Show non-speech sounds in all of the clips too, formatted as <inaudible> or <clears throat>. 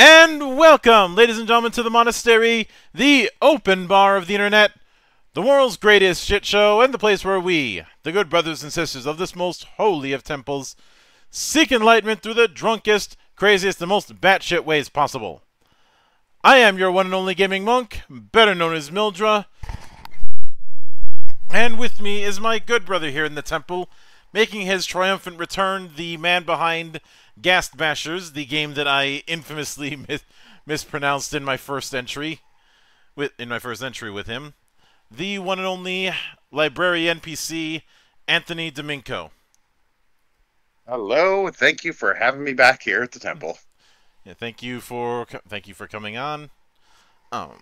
And welcome, ladies and gentlemen, to the monastery, the open bar of the internet, the world's greatest shit show, and the place where we, the good brothers and sisters of this most holy of temples, seek enlightenment through the drunkest, craziest, and most batshit ways possible. I am your one and only gaming monk, better known as Mildra, and with me is my good brother here in the temple, making his triumphant return, the man behind Ghast Bashers, the game that I infamously <laughs> mis mispronounced in my first entry, with in my first entry with him, the one and only LibrariaNPC, Anthony DeMinico. Hello, and thank you for having me back here at the temple. Yeah, thank you for thank you for coming on. Um,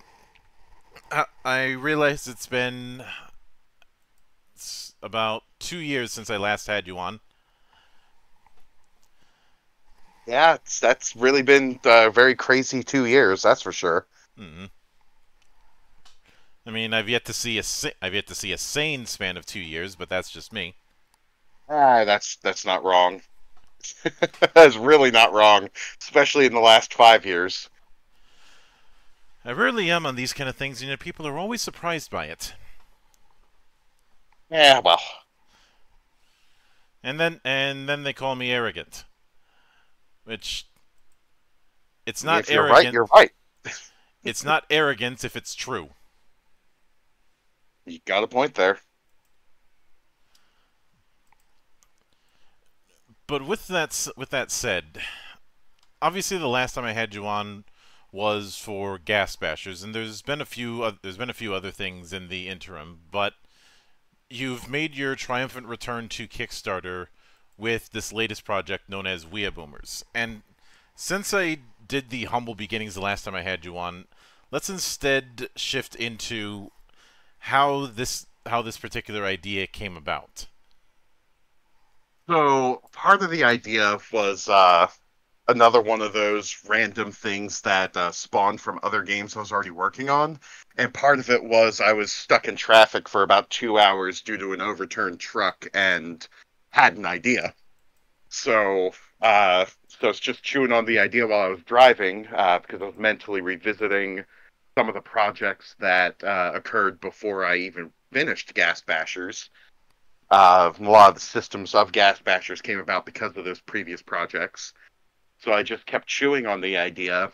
I, I realize it's been about two years since I last had you on. Yeah, that's really been a very crazy two years. That's for sure. Mm-hmm. I mean, I've yet to see a I've yet to see a sane span of two years, but that's just me. Ah, that's that's not wrong. <laughs> that's really not wrong, especially in the last five years. I rarely am on these kind of things, and yet people are always surprised by it. Yeah, well. And then and then they call me arrogant. Which it's not you're arrogant. right, you're right. <laughs> it's not arrogance if it's true. You got a point there. But with that with that said, obviously the last time I had you on was for Ghast Bashers, and there's been a few uh, there's been a few other things in the interim, but you've made your triumphant return to Kickstarter with this latest project known as Weeaboomers. And since I did the humble beginnings the last time I had you on, let's instead shift into how this how this particular idea came about. So part of the idea was uh, another one of those random things that uh, spawned from other games I was already working on. And part of it was I was stuck in traffic for about two hours due to an overturned truck and had an idea. So, uh, so it's just chewing on the idea while I was driving uh, because I was mentally revisiting some of the projects that uh, occurred before I even finished Ghast Bashers. Uh, a lot of the systems of Ghast Bashers came about because of those previous projects. So I just kept chewing on the idea.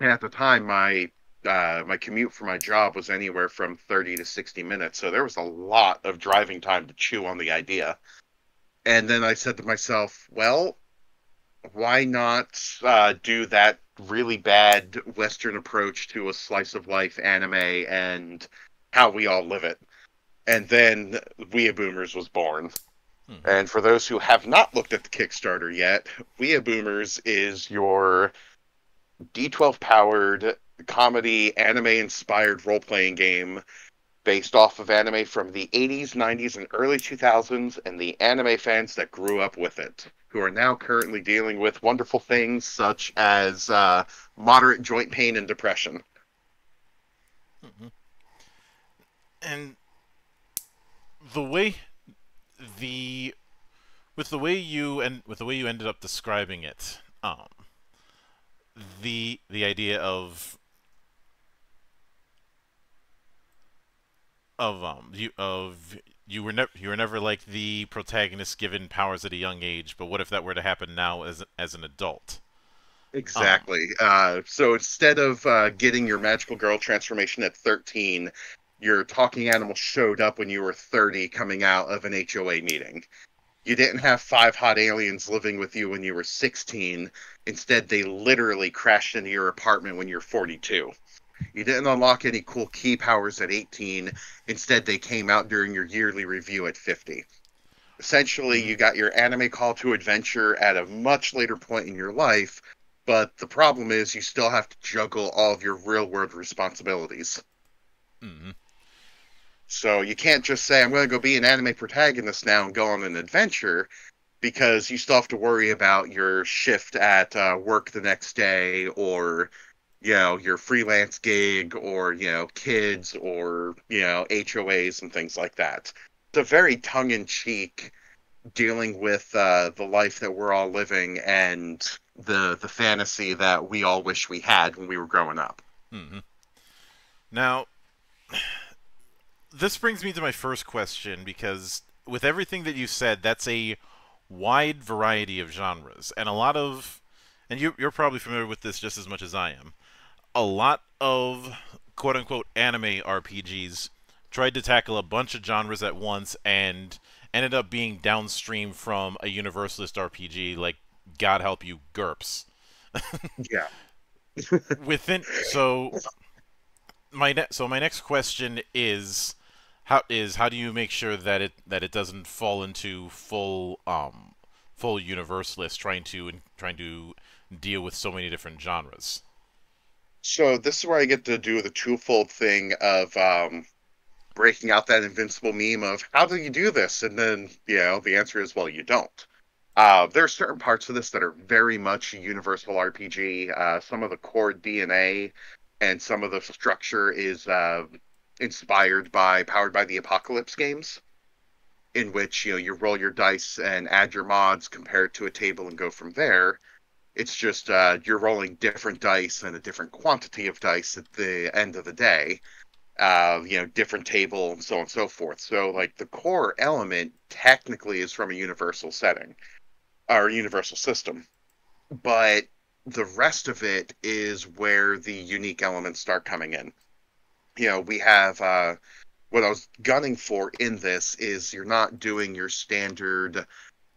And at the time, my uh, my commute for my job was anywhere from 30 to 60 minutes. So there was a lot of driving time to chew on the idea. And then I said to myself, well, why not uh, do that really bad Western approach to a slice of life anime and how we all live it? And then Weeaboomers was born. Mm-hmm. And for those who have not looked at the Kickstarter yet, Weeaboomers is your D12 powered comedy anime inspired role playing game based off of anime from the 80s, 90s, and early 2000s, and the anime fans that grew up with it, who are now currently dealing with wonderful things such as uh, moderate joint pain and depression. Mm-hmm. And the way the with the way you and with the way you ended up describing it, um, the the idea of of um you of you were never you were never like the protagonist given powers at a young age, but what if that were to happen now as as an adult? Exactly. Um, uh, so instead of uh, getting your magical girl transformation at 13, your talking animal showed up when you were 30 coming out of an HOA meeting. You didn't have five hot aliens living with you when you were 16. Instead, they literally crashed into your apartment when you're 42. You didn't unlock any cool key powers at 18. Instead, they came out during your yearly review at 50. Essentially, you got your anime call to adventure at a much later point in your life, but the problem is you still have to juggle all of your real world responsibilities. Mm-hmm. So you can't just say, I'm going to go be an anime protagonist now and go on an adventure because you still have to worry about your shift at uh, work the next day or, you know, your freelance gig or, you know, kids or, you know, HOAs and things like that. It's a very tongue in cheek dealing with uh, the life that we're all living and the the fantasy that we all wish we had when we were growing up. Mm-hmm. Now, this brings me to my first question because with everything that you said, that's a wide variety of genres and a lot of, and you, you're probably familiar with this just as much as I am. A lot of quote unquote anime RPGs tried to tackle a bunch of genres at once and ended up being downstream from a universalist RPG like God help you GURPS. <laughs> yeah. Within so my ne- so my next question is how is how do you make sure that it that it doesn't fall into full um full universalist trying to and trying to deal with so many different genres? So this is where I get to do the twofold thing of um, breaking out that invincible meme of how do you do this, and then you know the answer is well you don't. Uh, there are certain parts of this that are very much universal RPG. Uh, some of the core DNA and some of the structure is uh, inspired by Powered by the Apocalypse games, in which you know you roll your dice and add your mods, compare it to a table, and go from there. It's just uh, you're rolling different dice and a different quantity of dice at the end of the day. Uh, you know, different table and so on and so forth. So, like, the core element technically is from a universal setting or universal system, but the rest of it is where the unique elements start coming in. You know, we have uh, what I was gunning for in this is you're not doing your standard,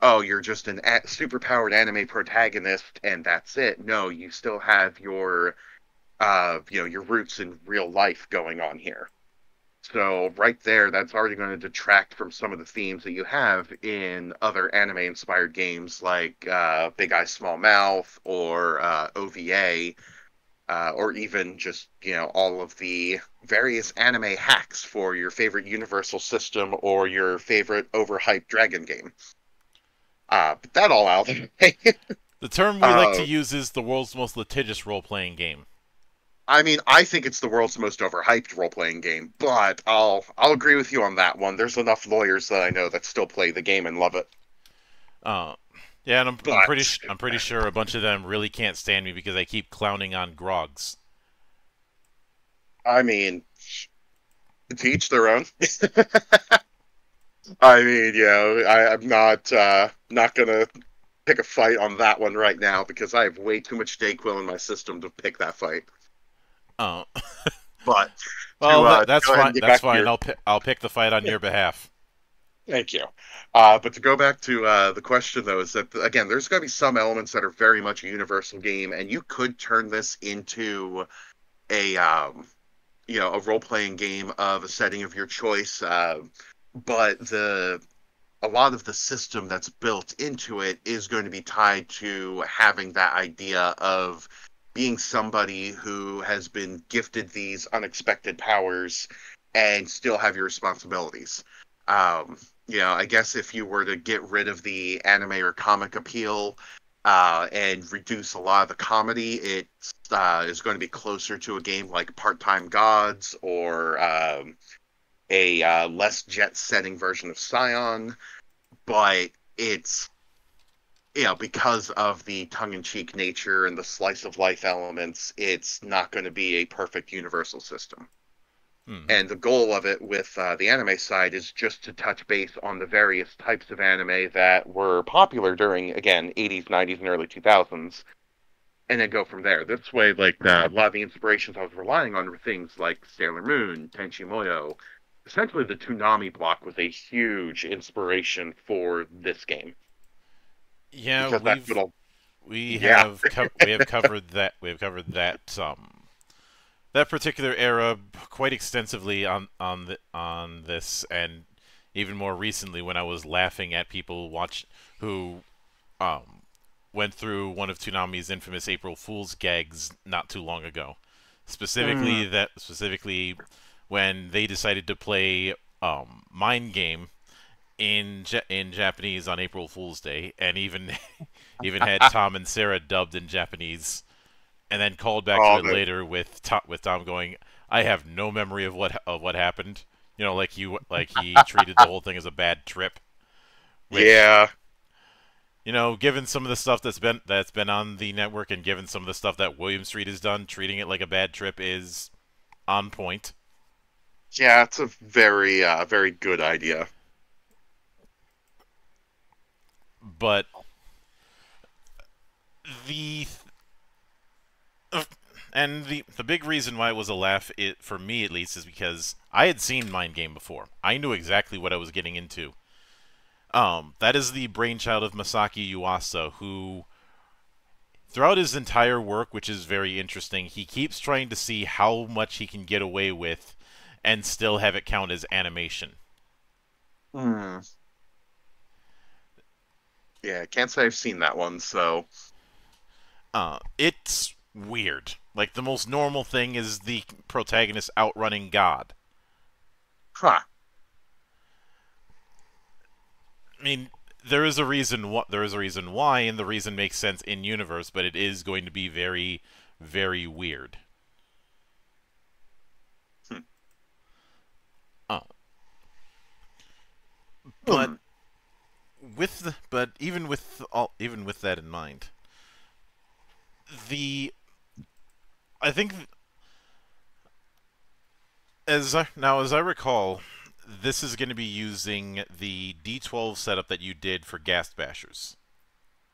oh, you're just an a- superpowered anime protagonist and that's it. No, you still have your, uh, you know, your roots in real life going on here. So right there, that's already going to detract from some of the themes that you have in other anime-inspired games like uh, Big Eye Small Mouth or uh, OVA, uh, or even just you know all of the various anime hacks for your favorite Universal system or your favorite overhyped dragon game. Uh, but that all out. <laughs> the term we like to uh, use is the world's most litigious role-playing game. I mean, I think it's the world's most overhyped role playing game, but I'll I'll agree with you on that one. There's enough lawyers that I know that still play the game and love it. Uh, yeah, and I'm, but, I'm pretty I'm pretty sure a bunch of them really can't stand me because I keep clowning on Grogs. I mean, to each their own. <laughs> I mean, you know, I, I'm not uh, not gonna pick a fight on that one right now because I have way too much Dayquil in my system to pick that fight. Oh. <laughs> but <laughs> well, to, uh, that's fine. That's fine. Your... I'll pick. I'll pick the fight on your behalf. Thank you. Uh, but to go back to uh, the question, though, is that again, there's going to be some elements that are very much a universal game, and you could turn this into a, um, you know, a role-playing game of a setting of your choice. Uh, but the a lot of the system that's built into it is going to be tied to having that idea of being somebody who has been gifted these unexpected powers and still have your responsibilities. Um, you know, I guess if you were to get rid of the anime or comic appeal uh, and reduce a lot of the comedy, it uh, is going to be closer to a game like Part Time Gods or um, a uh, less jet setting version of Scion. But it's you know, because of the tongue-in-cheek nature and the slice of life elements, it's not going to be a perfect universal system. Mm-hmm. And the goal of it with uh, the anime side is just to touch base on the various types of anime that were popular during, again, 80s, 90s, and early 2000s, and then go from there. This way, like uh, a lot of the inspirations I was relying on were things like Sailor Moon, Tenchi Muyo. Essentially, the Toonami block was a huge inspiration for this game. Yeah, we've, we yeah. have co- we have covered that we have covered that um that particular era quite extensively on on the, on this and even more recently when I was laughing at people watch who um went through one of Toonami's infamous April Fool's gags not too long ago. Specifically mm. that specifically when they decided to play um Mind Game in in Japanese on April Fool's Day, and even <laughs> even had <laughs> Tom and Sarah dubbed in Japanese, and then called back oh, to it later with Tom, with Tom going, "I have no memory of what of what happened." You know, like you like he treated the whole thing as a bad trip. Which, yeah. You know, given some of the stuff that's been that's been on the network, and given some of the stuff that William Street has done, treating it like a bad trip is on point. Yeah, it's a very, uh, very good idea. But the and the the big reason why it was a laugh, it for me at least, is because I had seen Mind Game before. I knew exactly what I was getting into. Um, that is the brainchild of Masaaki Yuasa, who throughout his entire work, which is very interesting, he keeps trying to see how much he can get away with and still have it count as animation. Hmm. Yeah, can't say I've seen that one, so. Uh, it's weird. Like, the most normal thing is the protagonist outrunning God. Huh. I mean, there is a reason what there is a reason why, and the reason makes sense in universe, but it is going to be very, very weird. But with the, but even with all even with that in mind, the I think as I, now as I recall, this is going to be using the D12 setup that you did for Ghast Bashers.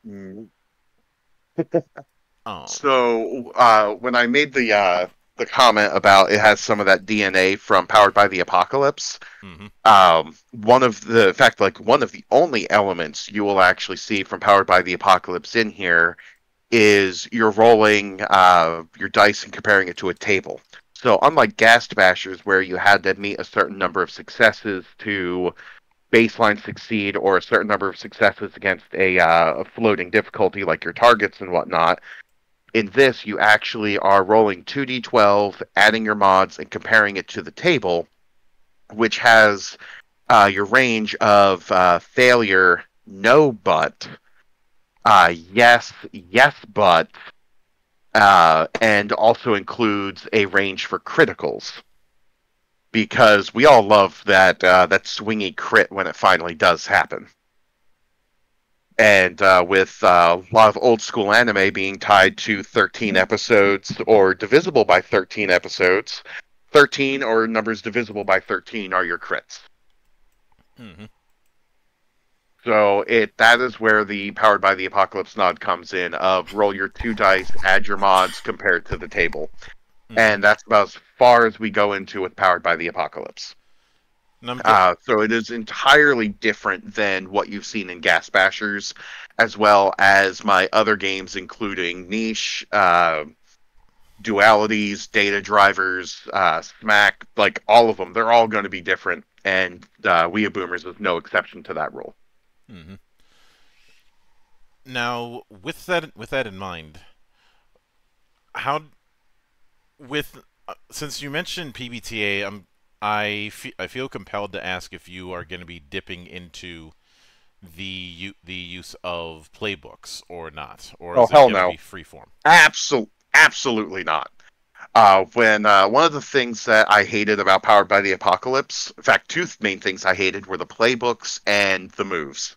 Mm. Oh. So uh, when I made the uh, the comment about it has some of that DNA from Powered by the Apocalypse, hmm um, one of the in fact like one of the only elements you will actually see from Powered by the Apocalypse in here is you're rolling uh, your dice and comparing it to a table. So unlike Ghast Bashers, where you had to meet a certain number of successes to baseline succeed, or a certain number of successes against a, uh, a floating difficulty like your targets and whatnot, in this you actually are rolling 2d12, adding your mods, and comparing it to the table, which has uh, your range of uh, failure, no but, uh, yes, yes but, uh, and also includes a range for criticals. Because we all love that uh, that swingy crit when it finally does happen. And uh, with uh, a lot of old school anime being tied to 13 episodes or divisible by 13 episodes, 13 or numbers divisible by 13 are your crits. hmm So it that is where the powered by the apocalypse nod comes in of roll your two dice, add your mods compared to the table. Mhm. And that's about as far as we go into with powered by the apocalypse. Uh, so it is entirely different than what you've seen in Ghast Bashers, as well as my other games, including Niche, uh, Dualities, Data Drivers, uh, Smack, like all of them. They're all going to be different, and uh, Weeaboomers is no exception to that rule. hmm Now, with that with that in mind, how with uh, since you mentioned PBTA, I'm I fe- I feel compelled to ask if you are going to be dipping into the the use of playbooks or not, or Oh, is it hell going to no. be freeform? Absol- absolutely not. Uh, when uh, one of the things that I hated about Powered by the Apocalypse, in fact, two main things I hated were the playbooks and the moves.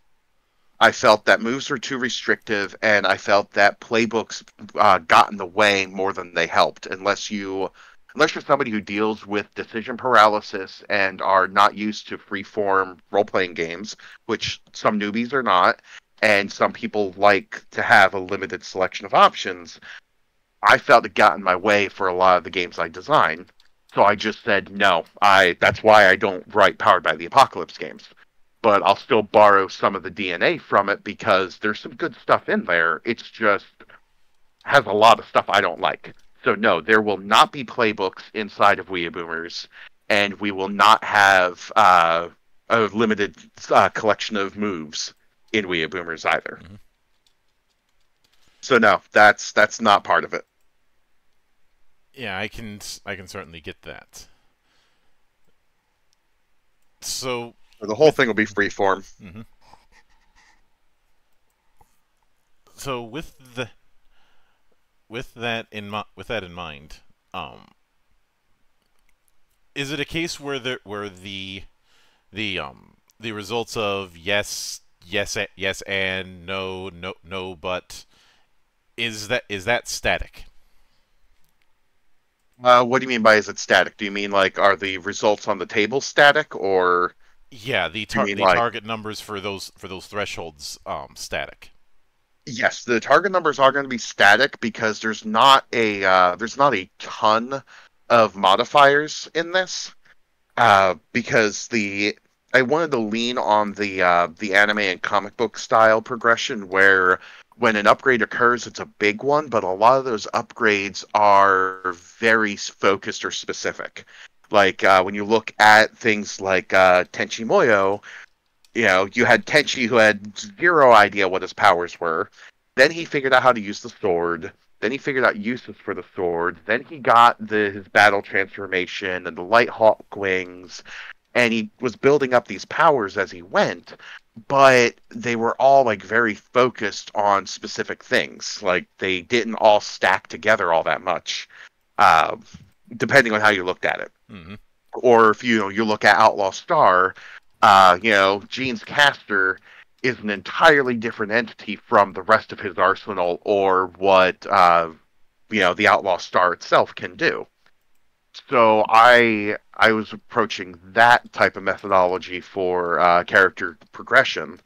I felt that moves were too restrictive, and I felt that playbooks uh, got in the way more than they helped. Unless you, unless you're somebody who deals with decision paralysis and are not used to free-form role-playing games, which some newbies are not, and some people like to have a limited selection of options. I felt it got in my way for a lot of the games I design. So I just said no. I that's why I don't write Powered by the Apocalypse games. But I'll still borrow some of the DNA from it because there's some good stuff in there. It's just has a lot of stuff I don't like. So no, there will not be playbooks inside of Weeaboomers, and we will not have uh, a limited uh, collection of moves in Weeaboomers either. Mhm. So no, that's that's not part of it. Yeah, I can I can certainly get that. So The whole thing will be freeform. hmm So with the with that in mi- with that in mind, um, is it a case where the where the the um the results of yes yes, yes, and no, no, no, but is that is that static? Uh, what do you mean by is it static? Do you mean like are the results on the table static or Yeah, the tar- the like- target numbers for those for those thresholds um static. Yes, the target numbers are going to be static because there's not a uh, there's not a ton of modifiers in this. Uh, because the I wanted to lean on the uh, the anime and comic book style progression where when an upgrade occurs, it's a big one, but a lot of those upgrades are very focused or specific. Like uh, when you look at things like uh, Tenchi Muyo, you know, you had Tenchi who had zero idea what his powers were. Then he figured out how to use the sword. Then he figured out uses for the sword. Then he got the his battle transformation and the light hawk wings, and he was building up these powers as he went. But they were all like very focused on specific things. Like they didn't all stack together all that much, uh, depending on how you looked at it hmm or if you know you look at Outlaw Star, uh, you know Gene's caster is an entirely different entity from the rest of his arsenal, or what uh, you know the Outlaw Star itself can do. So I I was approaching that type of methodology for uh, character progression.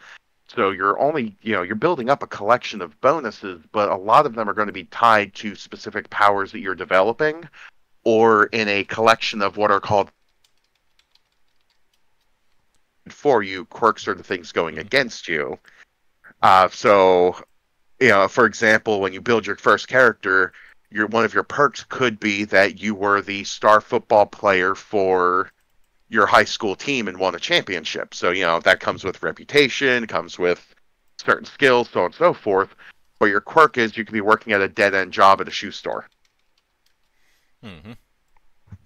So you're only you know you're building up a collection of bonuses, but a lot of them are going to be tied to specific powers that you're developing, or in a collection of what are called for you quirks are the things going against you. Uh, so you know for example when you build your first character your one of your perks could be that you were the star football player for your high school team and won a championship. So you know that comes with reputation comes with certain skills so on and so forth. But your quirk is you could be working at a dead end job at a shoe store. Hmm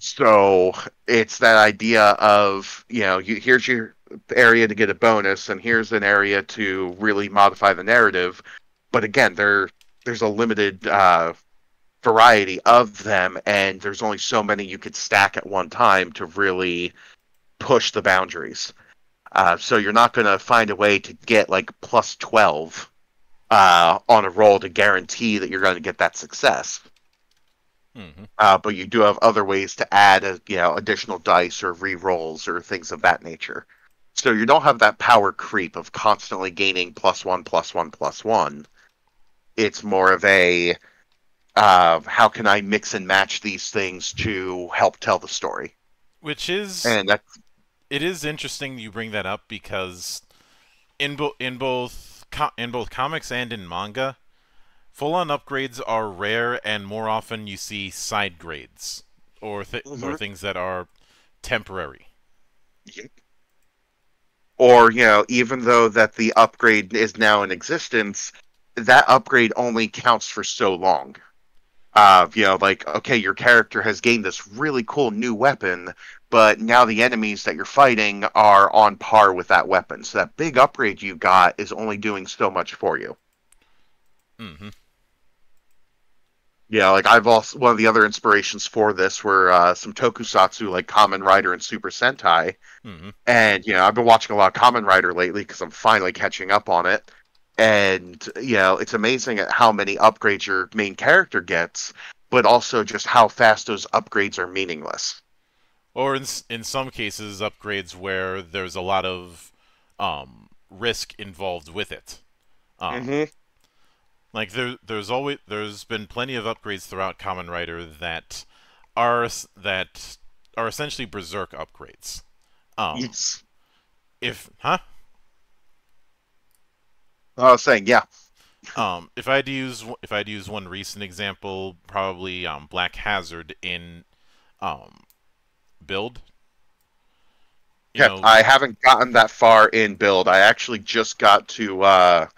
so it's that idea of you know you, here's your area to get a bonus and here's an area to really modify the narrative. But again there there's a limited uh, variety of them and there's only so many you could stack at one time to really push the boundaries. Uh, so you're not going to find a way to get like plus 12 uh, on a roll to guarantee that you're going to get that success hmm uh, but you do have other ways to add, uh, you know, additional dice or re-rolls or things of that nature. So you don't have that power creep of constantly gaining plus one, plus one, plus one. It's more of a uh, how can I mix and match these things to help tell the story, Which is and that's it is interesting you bring that up because in bo- in both in both comics and in manga, full-on upgrades are rare, and more often you see side grades or th- or Mhm. things that are temporary. or you know, even though that the upgrade is now in existence, that upgrade only counts for so long. Uh, you know, like okay, your character has gained this really cool new weapon, but now the enemies that you're fighting are on par with that weapon. So that big upgrade you got is only doing so much for you. hmm Yeah, like I've also one of the other inspirations for this were uh, some tokusatsu like Kamen Rider and Super Sentai. hmm And you know, I've been watching a lot of Kamen Rider lately because I'm finally catching up on it. And you know, it's amazing at how many upgrades your main character gets, but also just how fast those upgrades are meaningless. Or in in some cases, upgrades where there's a lot of um, risk involved with it. Um, Mm-hmm. Like there, there's always there's been plenty of upgrades throughout Kamen Rider that are that are essentially berserk upgrades. Um, Yes. if huh? I was saying, yeah. Um, if I had to use if I had to use one recent example, probably um, Black Hazard in um, build. You Yeah, know, I haven't gotten that far in build. I actually just got to uh,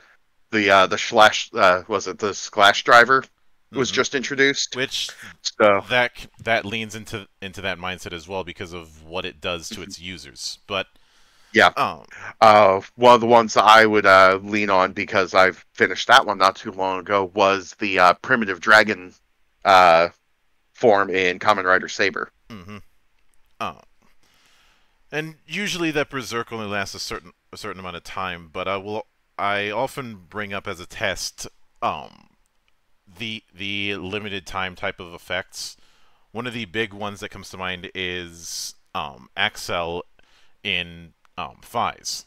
the uh, the slash uh, was it the slash driver was mhm. just introduced. which So that that leans into into that mindset as well because of what it does to its users. But Yeah. um, uh, one of the ones that I would uh, lean on because I've finished that one not too long ago was the uh, primitive dragon uh, form in Kamen Rider Saber. Mm -hmm. Uh, and usually that berserk only lasts a certain a certain amount of time, but I will I often bring up as a test um, the the limited time type of effects. One of the big ones that comes to mind is um, Accel in um, Faiz.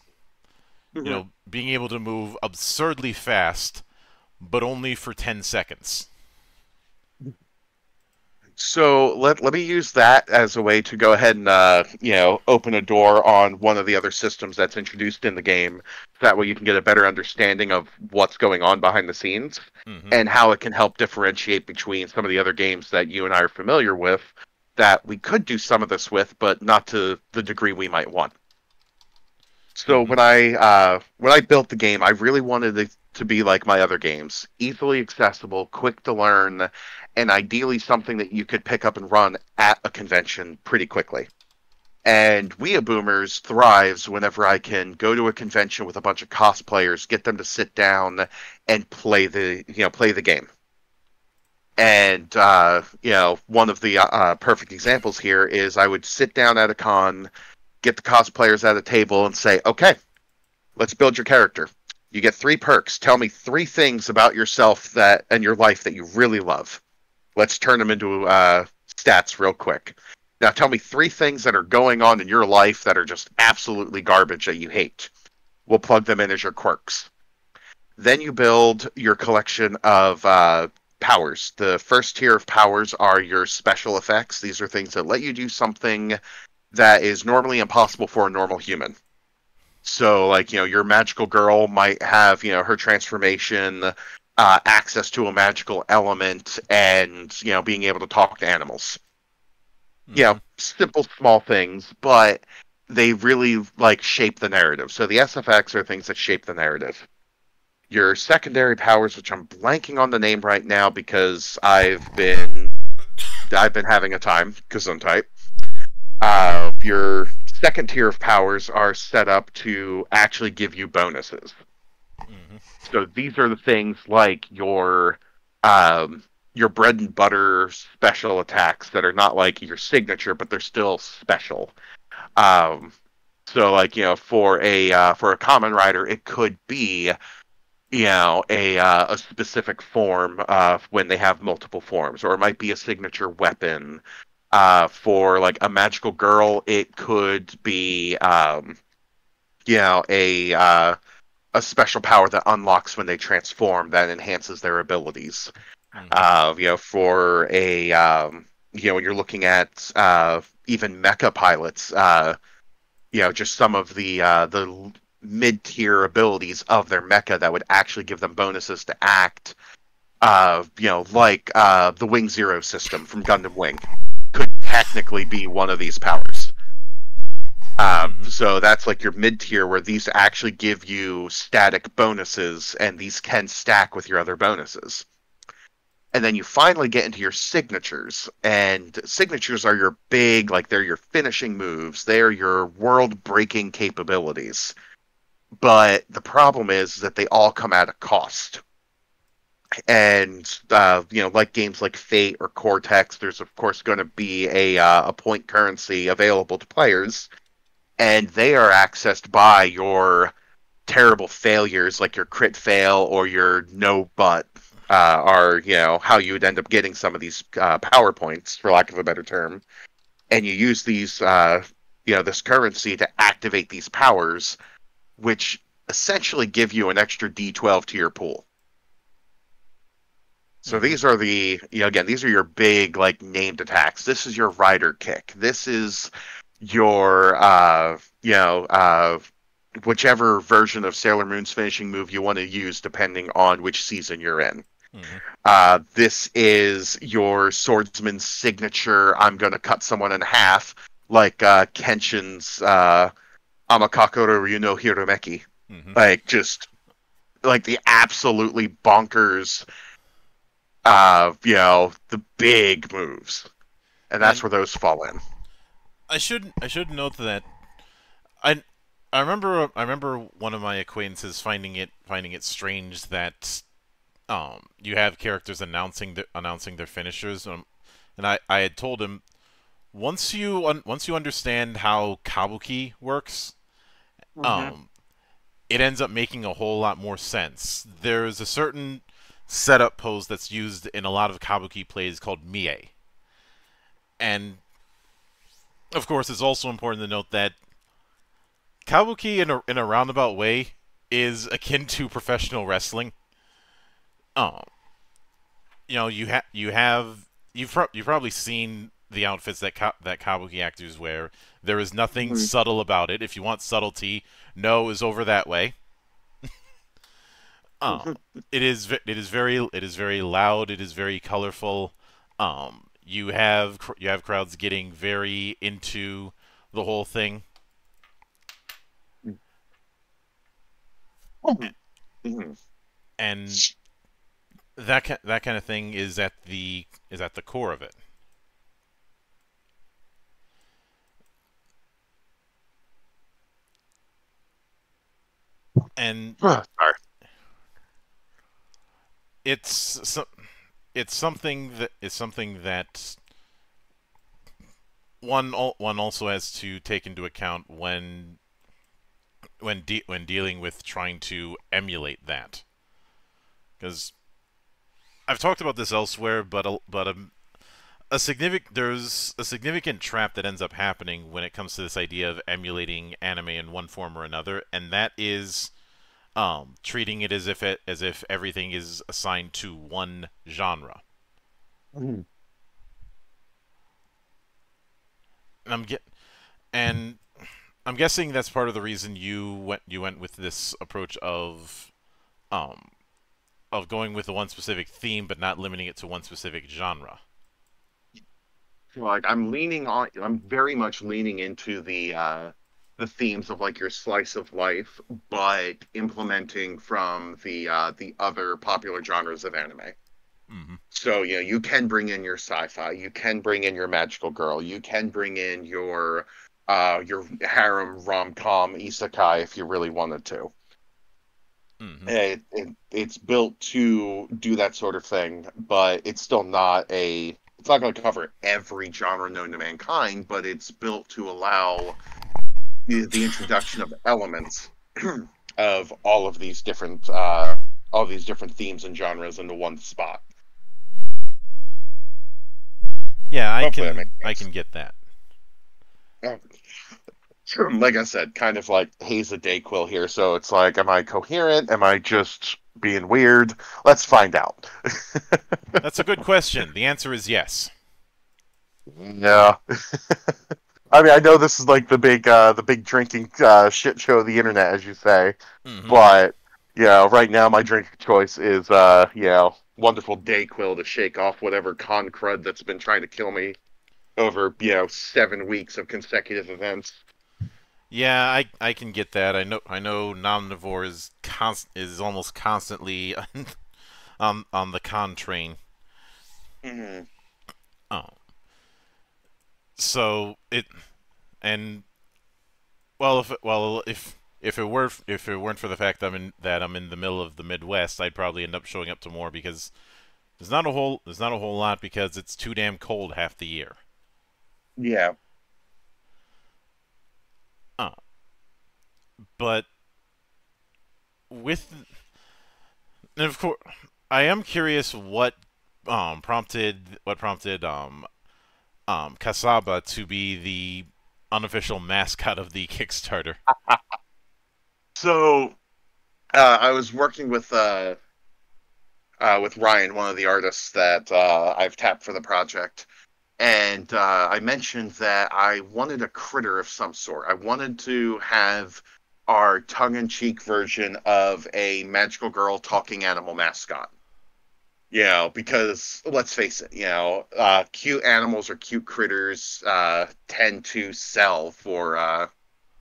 Mm-hmm. You know, being able to move absurdly fast, but only for ten seconds. So let let me use that as a way to go ahead and uh, you know open a door on one of the other systems that's introduced in the game. That way you can get a better understanding of what's going on behind the scenes Mm-hmm. and how it can help differentiate between some of the other games that you and I are familiar with that we could do some of this with, but not to the degree we might want. So Mhm. when I uh, when I built the game, I really wanted it to be like my other games, easily accessible, quick to learn, and ideally something that you could pick up and run at a convention pretty quickly. And Weeaboomers thrives whenever I can go to a convention with a bunch of cosplayers, get them to sit down and play the you know play the game. And uh, you know, one of the uh, perfect examples here is I would sit down at a con, get the cosplayers at a table, and say, "Okay, let's build your character. You get three perks. Tell me three things about yourself that and your life that you really love. Let's turn them into uh, stats real quick. Now, tell me three things that are going on in your life that are just absolutely garbage that you hate. We'll plug them in as your quirks." Then you build your collection of uh, powers. The first tier of powers are your special effects. These are things that let you do something that is normally impossible for a normal human. So, like, you know, your magical girl might have, you know, her transformation, uh, access to a magical element, and, you know, being able to talk to animals. You know, simple, small things, but they really, like, shape the narrative. So the SFX are things that shape the narrative your secondary powers, which I'm blanking on the name right now because I've been I've been having a time because I'm type. Uh, your second tier of powers are set up to actually give you bonuses. hmm So these are the things like your um, your bread and butter special attacks that are not like your signature, but they're still special. Um, so like you know, for a uh, for a Kamen Rider, it could be you know a uh, a specific form uh, when they have multiple forms, or it might be a signature weapon. Uh, for like a magical girl, it could be um, you know a uh, a special power that unlocks when they transform that enhances their abilities. Mhm. Uh, you know, for a um, you know when you're looking at uh, even mecha pilots, uh, you know, just some of the uh, the mid tier abilities of their mecha that would actually give them bonuses to act. Uh, you know, like uh, the Wing Zero system from Gundam Wing technically be one of these powers. Um, Mhm. So that's like your mid tier where these actually give you static bonuses, and these can stack with your other bonuses. And then you finally get into your signatures, and signatures are your big, like they're your finishing moves, they're your world breaking capabilities. But the problem is that they all come at a cost. And uh, you know, like games like Fate or Cortex, there's of course going to be a uh, a point currency available to players, and they are accessed by your terrible failures, like your crit fail or your no but, uh, are you know how you would end up getting some of these uh, power points, for lack of a better term, and you use these uh, you know this currency to activate these powers, which essentially give you an extra D12 to your pool. So Mhm. these are the you know again these are your big like named attacks. This is your rider kick. This is your uh you know uh whichever version of Sailor Moon's finishing move you want to use depending on which season you're in. Mhm. Uh, this is your swordsman's signature. I'm going to cut someone in half, like uh, Kenshin's uh, Amakakeru Ryu no Hirameki. Mhm. Like, just like the absolutely bonkers, uh, you know, the big moves. And that's And- where those fall in. I should I should note that I I remember I remember one of my acquaintances finding it finding it strange that um you have characters announcing the, announcing their finishers um, and I I had told him once you un, once you understand how kabuki works Mm-hmm. um it ends up making a whole lot more sense. There's a certain setup pose that's used in a lot of kabuki plays called mie. And of course, it's also important to note that kabuki in a in a roundabout way is akin to professional wrestling. Um, you know, you have you have you've pro- you've probably seen the outfits that ka- that kabuki actors wear. There is nothing Mhm. subtle about it. If you want subtlety, no is over that way. Um, it is it is very it is very loud. It is very colorful. Um, you have you have crowds getting very into the whole thing. And that that kind of thing is at the is at the core of it. And Sorry. It's it's something that is something that one one also has to take into account when when de- when dealing with trying to emulate that. Because I've talked about this elsewhere but a, but a, a significant there's a significant trap that ends up happening when it comes to this idea of emulating anime in one form or another and that is um, treating it as if it as if everything is assigned to one genre. Mhm. And I'm get and I'm guessing that's part of the reason you went you went with this approach of um of going with the one specific theme but not limiting it to one specific genre. like I'm leaning on I'm very much leaning into the uh the themes of like your slice of life, but implementing from the uh the other popular genres of anime. Mm-hmm. So, you know, you can bring in your sci-fi, you can bring in your magical girl, you can bring in your uh your harem rom-com isekai if you really wanted to. Mm-hmm. It, it it's built to do that sort of thing, but it's still not a it's not going to cover every genre known to mankind, but it's built to allow the, the introduction of elements <clears throat> of all of these different uh, all these different themes and genres into one spot. Yeah, I Hopefully can I can get that. <clears throat> Like I said, kind of like Haze a Dayquil here. So it's like, am I coherent? Am I just being weird? Let's find out. <laughs> That's a good question. The answer is yes. Yeah. <laughs> I mean, I know this is like the big, uh, the big drinking uh, shit show of the internet, as you say. Mhm. But you know, right now my drink choice is, uh, you know, wonderful Dayquil to shake off whatever con crud that's been trying to kill me over, you know, seven weeks of consecutive events. Yeah, I I can get that. I know I know Nomnivore is const is almost constantly <laughs> on on the con train. Mm-hmm. Oh. So it and well if it, well if if it were if it weren't for the fact that I'm in that I'm in the middle of the Midwest, I'd probably end up showing up to more because there's not a whole there's not a whole lot because it's too damn cold half the year. Yeah. but with and of course I am curious what um prompted what prompted um um Kasaba to be the unofficial mascot of the Kickstarter. <laughs> So, uh, I was working with uh, uh, with Ryan, one of the artists that uh, I've tapped for the project, and uh, I mentioned that I wanted a critter of some sort. I wanted to have our tongue-in-cheek version of a magical girl talking animal mascot. You know, because let's face it, you know, uh, cute animals or cute critters uh, tend to sell for uh,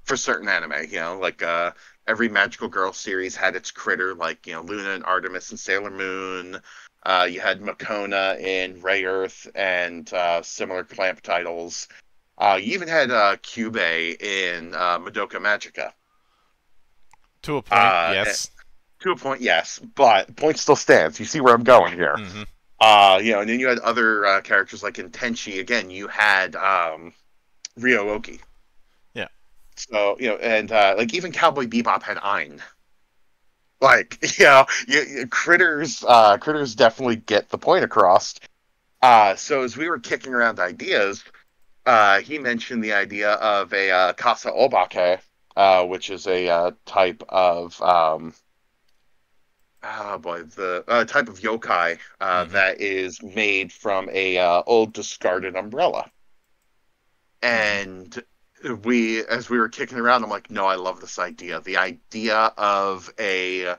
for certain anime. You know, like uh, every magical girl series had its critter, like you know Luna and Artemis and Sailor Moon. Uh, you had Mokona in Rayearth and uh, similar clamp titles. Uh, you even had uh, Kyubey in uh, Madoka Magica. To a point, Uh, yes. To a point, yes, but the point still stands. You see where I'm going here. hmm Uh, you know, and then you had other uh, characters like in Tenchi. Again, you had um, Ryo-Ohki. Yeah. So you know, and uh, like even Cowboy Bebop had Ein. Like, <laughs> you know, you, you- critters, uh, critters definitely get the point across. Uh, so as we were kicking around ideas, uh, he mentioned the idea of a uh, Kasa Obake, uh, which is a uh, type of um, oh boy, the uh, type of yokai uh, Mhm. that is made from a uh, old discarded umbrella. And we, as we were kicking around, I'm like, no, I love this idea. The idea of a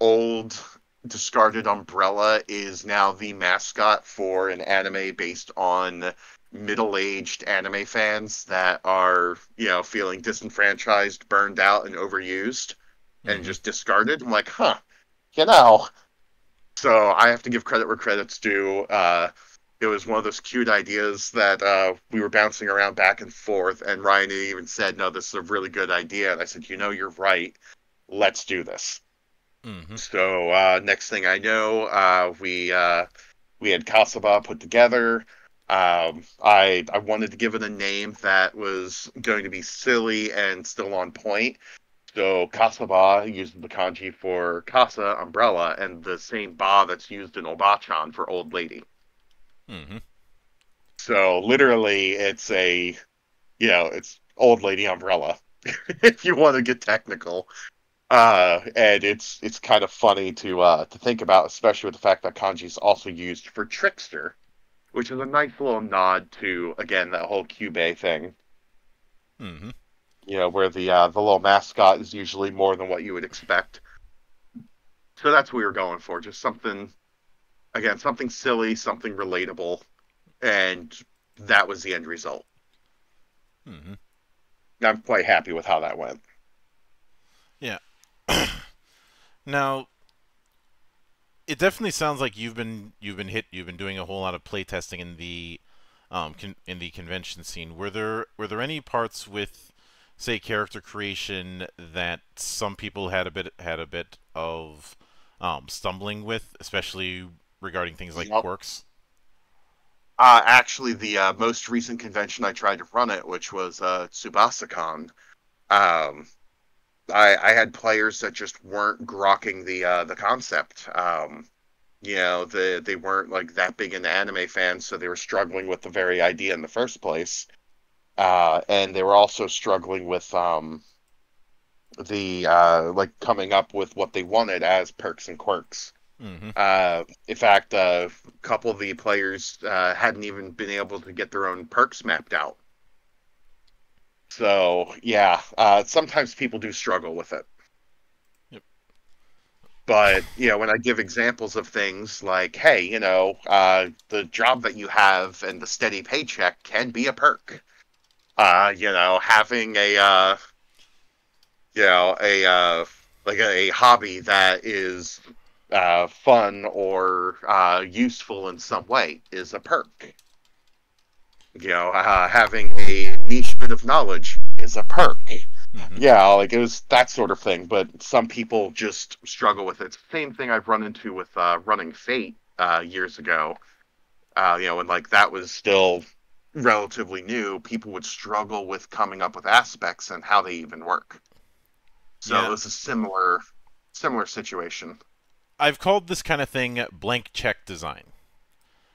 old discarded umbrella is now the mascot for an anime based on middle-aged anime fans that are, you know, feeling disenfranchised, burned out, and overused, and Mhm. just discarded. I'm like, huh, you know. So I have to give credit where credit's due. Uh, it was one of those cute ideas that uh, we were bouncing around back and forth, and Ryan even said, "No, this is a really good idea." And I said, "You know, you're right. Let's do this." Mhm. So uh, next thing I know, uh, we uh, we had Kasaba put together. Um, I I wanted to give it a name that was going to be silly and still on point. So Kasaba used the kanji for kasa, umbrella and the same ba that's used in Obachan for old lady. Mhm. So literally, it's a you know it's old lady umbrella <laughs> if you want to get technical. Uh, and it's it's kind of funny to uh, to think about, especially with the fact that kanji is also used for trickster, which is a nice little nod to again that whole Kyubey thing. Mhm. You know, where the uh, the little mascot is usually more than what you would expect. So that's what we were going for, just something, again, something silly, something relatable, and that was the end result. Mm-hmm. I'm quite happy with how that went. Yeah. <clears throat> now, it definitely sounds like you've been you've been hit. You've been doing a whole lot of playtesting in the um con- in the convention scene. Were there were there any parts with say character creation that some people had a bit had a bit of um, stumbling with, especially regarding things like Yep. quirks? Uh, actually, the uh, most recent convention I tried to run it, which was uh, TsubasaCon, um, I, I had players that just weren't grokking the uh, the concept. Um, you know, the, they weren't like that big into anime fans, so they were struggling with the very idea in the first place. Uh, and they were also struggling with um, the uh, like coming up with what they wanted as perks and quirks. Mm-hmm. Uh, in fact, uh, a couple of the players uh, hadn't even been able to get their own perks mapped out. So yeah, uh, sometimes people do struggle with it. Yep. But you know, when I give examples of things like, hey, you know, uh, the job that you have and the steady paycheck can be a perk. Uh, you know, having a, uh, you know, a uh, like a, a hobby that is uh, fun or uh, useful in some way is a perk. You know, uh, having a niche bit of knowledge is a perk. Mm-hmm. Yeah, like it was that sort of thing. But some people just struggle with it. Same thing I've run into with uh, running Fate uh, years ago. Uh, you know, and like that was still relatively new. People would struggle with coming up with aspects and how they even work. So Yeah. it was a similar, similar situation. I've called this kind of thing blank check design.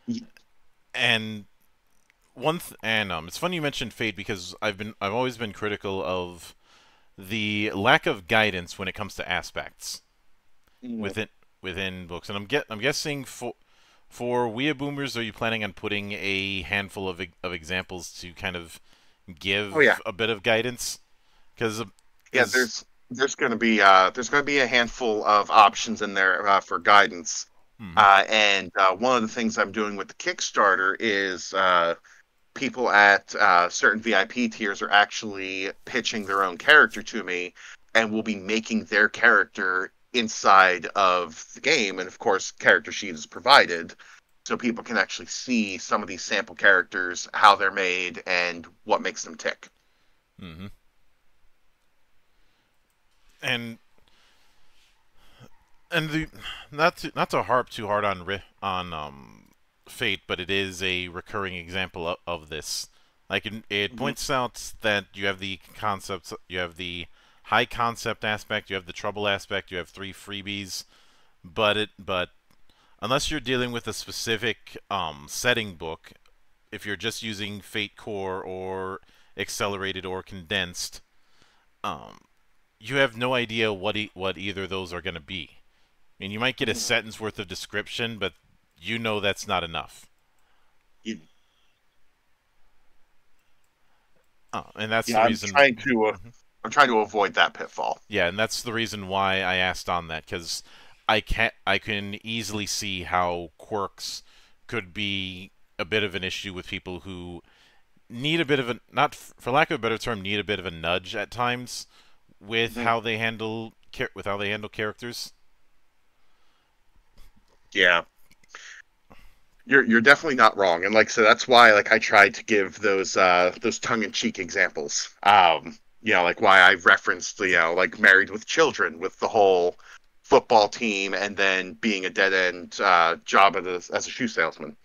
Ye- And one th- and um, it's funny you mentioned Fate because I've been I've always been critical of the lack of guidance when it comes to aspects within within books. And I'm get I'm guessing for for Weeaboomers, are you planning on putting a handful of of examples to kind of give Oh, yeah. a bit of guidance? Because Yeah, is- there's there's going to be uh, there's going to be a handful of options in there uh, for guidance. Mhm. Uh, and uh, one of the things I'm doing with the Kickstarter is uh, people at uh, certain VIP tiers are actually pitching their own character to me, and will be making their character inside of the game. And of course, character sheet is provided, so people can actually see some of these sample characters, how they're made, and what makes them tick. Mm-hmm. And and the not to not to harp too hard on on um fate, but it is a recurring example of, of this. Like it, it Mhm. points out that you have the concepts, you have the high concept aspect, you have the trouble aspect, you have three freebies, but it but unless you're dealing with a specific um, setting book, if you're just using Fate Core or accelerated or condensed, um, you have no idea what e what either of those are going to be. I mean, you might get a hmm. sentence worth of description, but you know that's not enough. You... Oh, and that's yeah, the reason. I'm trying to. Uh, mm-hmm. I'm trying to avoid that pitfall. Yeah, and that's the reason why I asked on that because I can I can easily see how quirks could be a bit of an issue with people who need a bit of a not for lack of a better term need a bit of a nudge at times with mm-hmm. how they handle with how they handle characters. Yeah. You're you're definitely not wrong. And like so that's why like I tried to give those uh those tongue in cheek examples. Um you know, like why I referenced, you know, like married with children with the whole football team and then being a dead end uh, job as, as a shoe salesman.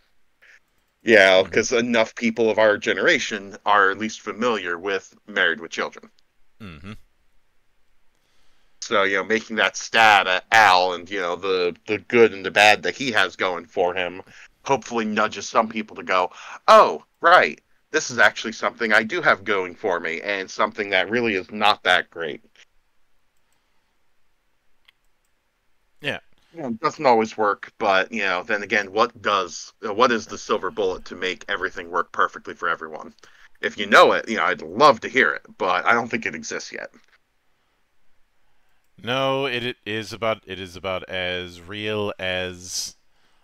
Yeah, because mm-hmm. enough people of our generation are at least familiar with Married with Children. Mm-hmm. So you know, making that stat at Al and you know the the good and the bad that he has going for him, hopefully nudges some people to go, oh right, this is actually something I do have going for me, and something that really is not that great. Yeah, you know, it doesn't always work, but you know, then again, what does what is the silver bullet to make everything work perfectly for everyone? If you know it, you know, I'd love to hear it, but I don't think it exists yet. No, it, it is about it is about as real as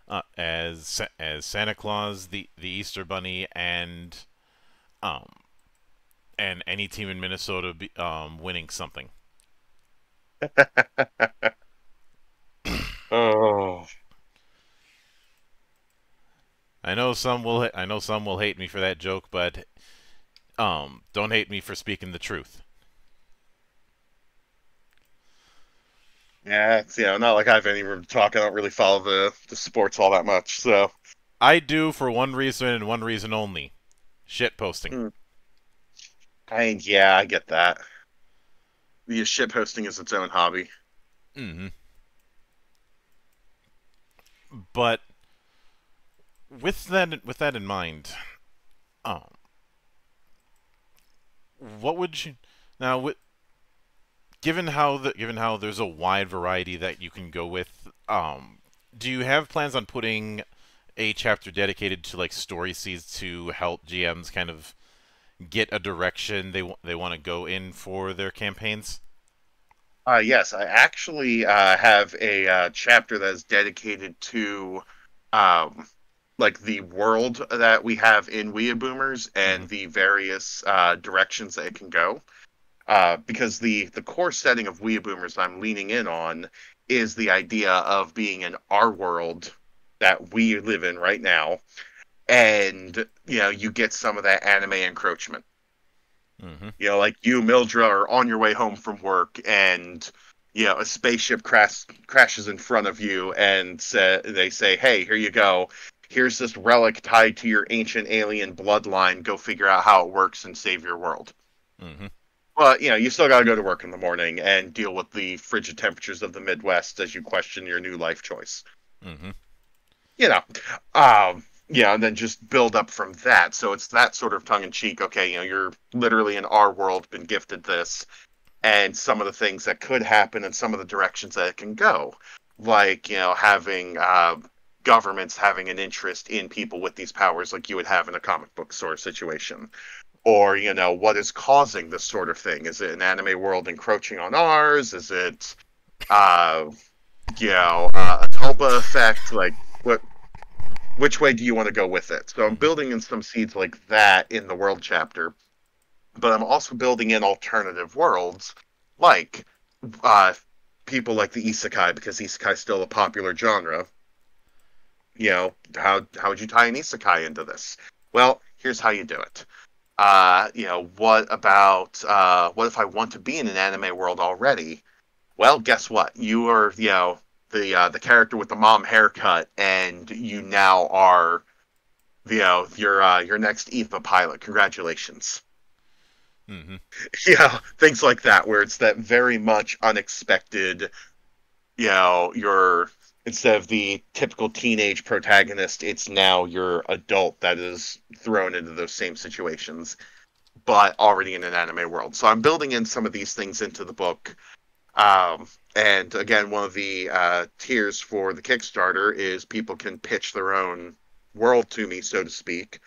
uh, as as Santa Claus, the the Easter Bunny, and um and any team in Minnesota be, um winning something. <laughs> Oh. I know some will. I know some will hate me for that joke, but um, don't hate me for speaking the truth. Yeah, it's you know not like I have any room to talk. I don't really follow the the sports all that much, so I do for one reason and one reason only: shit posting. Mm. I yeah, I get that. The shit posting is its own hobby. Mm-hmm. But with that with that in mind, um, what would you now with given how the given how there's a wide variety that you can go with, um, do you have plans on putting a chapter dedicated to like story seeds to help GMs kind of get a direction they they want to go in for their campaigns? Uh, yes, I actually uh, have a uh, chapter that is dedicated to um, like the world that we have in Weeaboomers Boomers and mm-hmm. the various uh, directions that it can go. Uh, because the the core setting of Weeaboomers Boomers I'm leaning in on is the idea of being in our world that we live in right now, and you know you get some of that anime encroachment. Mm-hmm. You know, like you, Mildra, are on your way home from work, and you know a spaceship crash crashes in front of you, and say, they say, "Hey, here you go. Here's this relic tied to your ancient alien bloodline. Go figure out how it works and save your world." Mm-hmm. But you know, you still got to go to work in the morning and deal with the frigid temperatures of the Midwest as you question your new life choice. Mm-hmm. You know, um, yeah, and then just build up from that. So it's that sort of tongue in cheek. Okay, you know, you're literally in our world been gifted this, and some of the things that could happen and some of the directions that it can go, like you know, having uh, governments having an interest in people with these powers, like you would have in a comic book sort of situation. Or you know what is causing this sort of thing? Is it an anime world encroaching on ours? Is it, uh, you know, uh, a Tulpa effect? Like what which way do you want to go with it? So I'm building in some seeds like that in the world chapter, but I'm also building in alternative worlds like uh, people like the isekai because isekai is still a popular genre. You know, how how would you tie an isekai into this? Well, here's how you do it. Uh, you know, what about uh, what if I want to be in an anime world already? Well, guess what? You are, you know, the uh, the character with the mom haircut, and you now are, you know, your uh, your next EVA pilot. Congratulations. Mm-hmm. <laughs> Yeah, things like that, where it's that very much unexpected. You know, you're instead of the typical teenage protagonist, it's now your adult that is thrown into those same situations, but already in an anime world. So I'm building in some of these things into the book. Um, and again, one of the uh, tiers for the Kickstarter is people can pitch their own world to me, so to speak.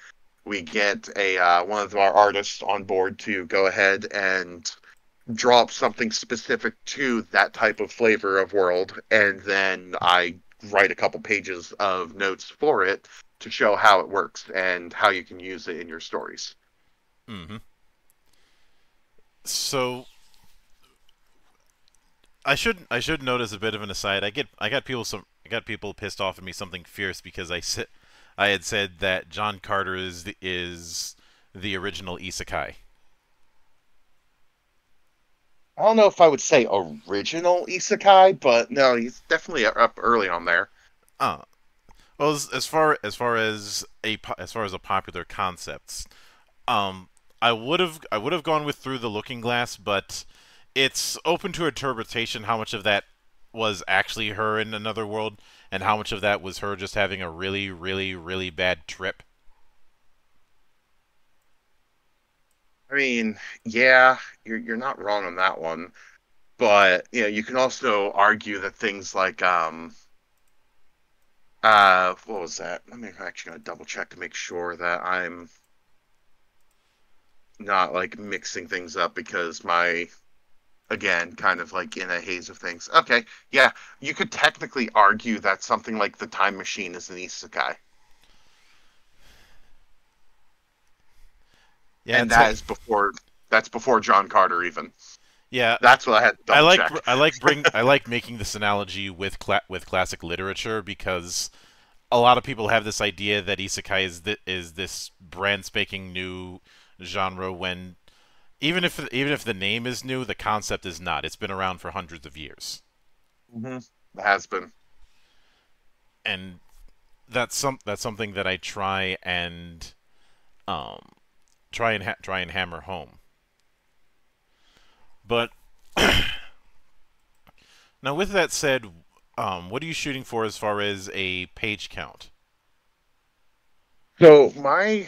We get a uh, one of our artists on board to go ahead and draw up something specific to that type of flavor of world, and then I write a couple pages of notes for it to show how it works and how you can use it in your stories. Mm-hmm. So I should I should note as a bit of an aside. I get I got people some I got people pissed off at me something fierce because I said I had said that John Carter is the, is the original isekai. I don't know if I would say original isekai, but no, he's definitely up early on there. Uh, well, as, as far as far as a as far as a popular concepts, um, I would have I would have gone with Through the Looking Glass, but it's open to interpretation how much of that was actually her in another world and how much of that was her just having a really really really bad trip. I mean, yeah, you're you're not wrong on that one, but you know, you can also argue that things like um uh what was that? Let me actually gonna double check to make sure that I'm not like mixing things up because my again kind of like in a haze of things. Okay, yeah, you could technically argue that something like the time machine is an isekai. Yeah, and that like- is before that's before John Carter even. yeah. That's what I had to I like check. I like bring I like making this analogy with cla- with classic literature because a lot of people have this idea that isekai is th- is this brand spanking new genre when even if even if the name is new, the concept is not. It's been around for hundreds of years, Mm-hmm. Has been. and that's some that's something that I try and um try and ha- try and hammer home. But <clears throat> now, with that said, um, what are you shooting for as far as a page count? So my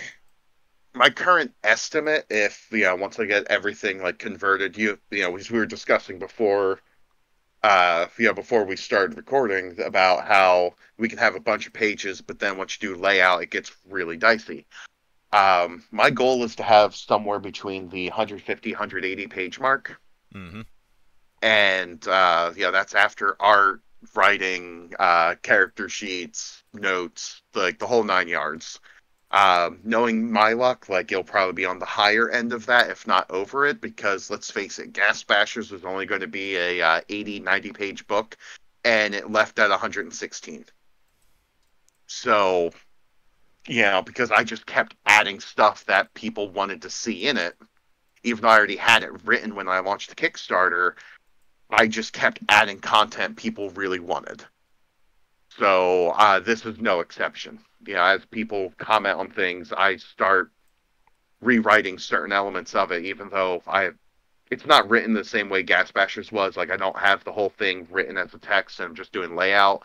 my current estimate, if yeah, once I get everything like converted, you you know, as we were discussing before, uh, yeah, before we started recording about how we can have a bunch of pages, but then once you do layout, it gets really dicey. Um, my goal is to have somewhere between the 150 180 page mark. Mm-hmm. and uh, yeah, that's after art, writing, uh, character sheets, notes, like the whole nine yards. Um, knowing my luck, like it'll probably be on the higher end of that, if not over it, because let's face it, Ghast Bashers was only going to be a uh, 80, 90 page book, and it left at 116. So, you know, because I just kept adding stuff that people wanted to see in it, even though I already had it written when I launched the Kickstarter, I just kept adding content people really wanted. So uh, this is no exception. Yeah, as people comment on things, I start rewriting certain elements of it, even though I it's not written the same way Ghast Bashers was. Like I don't have the whole thing written as a text, and I'm just doing layout.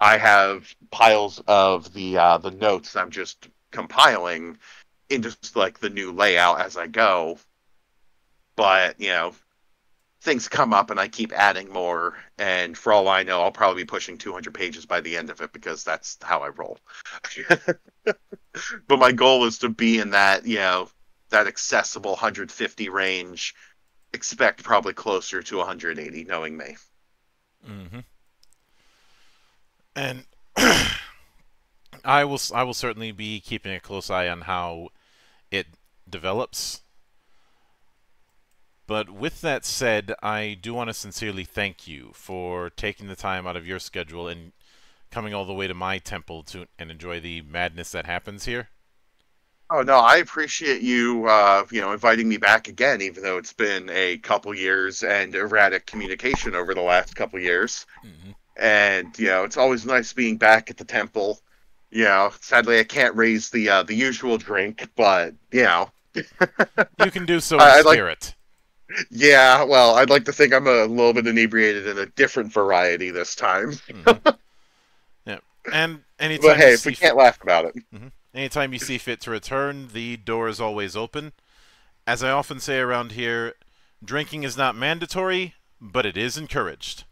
I have piles of the uh, the notes I'm just compiling into just like the new layout as I go. But you know, things come up and I keep adding more. And for all I know, I'll probably be pushing 200 pages by the end of it because that's how I roll. <laughs> but my goal is to be in that, you know, that accessible 150 range. Expect probably closer to 180, knowing me. Mm-hmm. And <clears throat> I will I will certainly be keeping a close eye on how it develops. But with that said, I do want to sincerely thank you for taking the time out of your schedule and coming all the way to my temple to and enjoy the madness that happens here. Oh no, I appreciate you, uh, you know, inviting me back again, even though it's been a couple years and erratic communication over the last couple years. Mm-hmm. and you know it's always nice being back at the temple. You know, sadly I can't raise the uh, the usual drink, but you know <laughs> you can do so in I- spirit. Yeah, well, I'd like to think I'm a little bit inebriated in a different variety this time. <laughs> Mhm. yeah, and anytime But hey, if we can't laugh about it, Anytime you see fit to return, the door is always open. As I often say around here, drinking is not mandatory, but it is encouraged.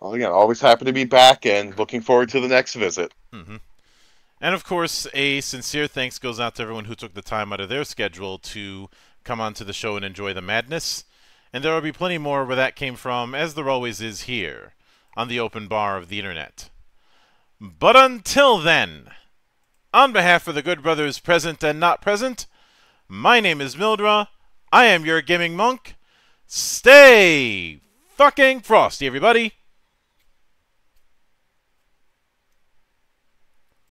well, again, always happy to be back and looking forward to the next visit. hmm And of course, a sincere thanks goes out to everyone who took the time out of their schedule to come onto the show and enjoy the madness. And there will be plenty more where that came from, as there always is here on the open bar of the internet. But until then, on behalf of the good brothers present and not present, my name is Mildra. I am your gaming monk. Stay fucking frosty, everybody.